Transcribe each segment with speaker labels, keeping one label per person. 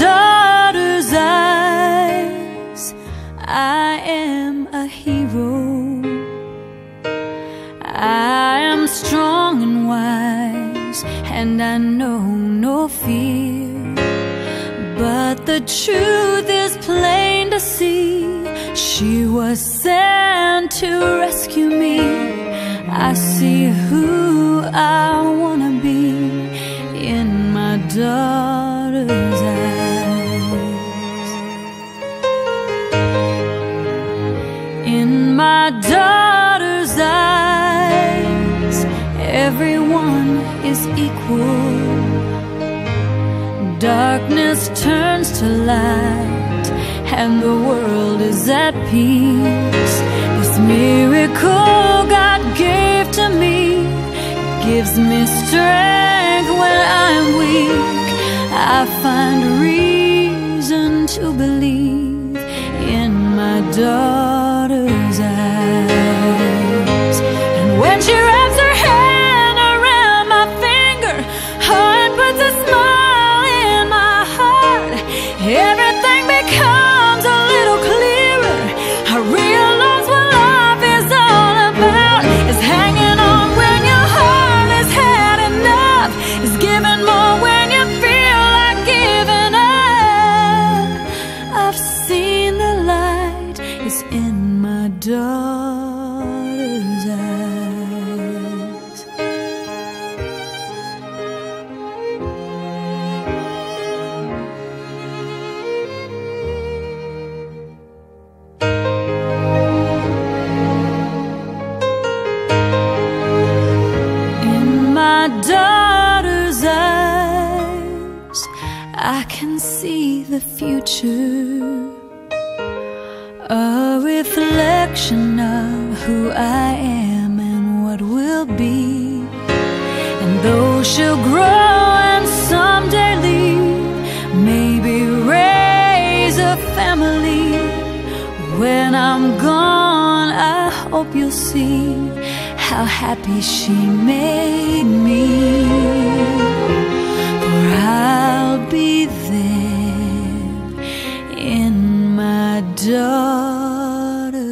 Speaker 1: daughter's eyes, I am a hero. I am strong and wise, and I know no fear. But the truth is plain to see. She was sent to rescue me. I see who I wanna be in my dark. My daughter's eyes, everyone is equal. Darkness turns to light, and the world is at peace. This miracle God gave to me gives me strength when I'm weak. I find reason to believe in my daughter's my daughter's eyes, I can see the future. A reflection of who I am and what will be. And though she'll grow and someday leave, maybe raise a family. When I'm gone, I hope you'll see how happy she made in my daughters.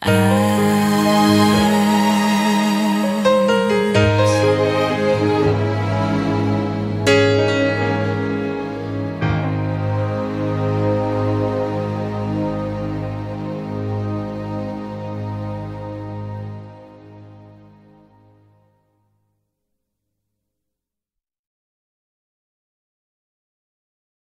Speaker 1: I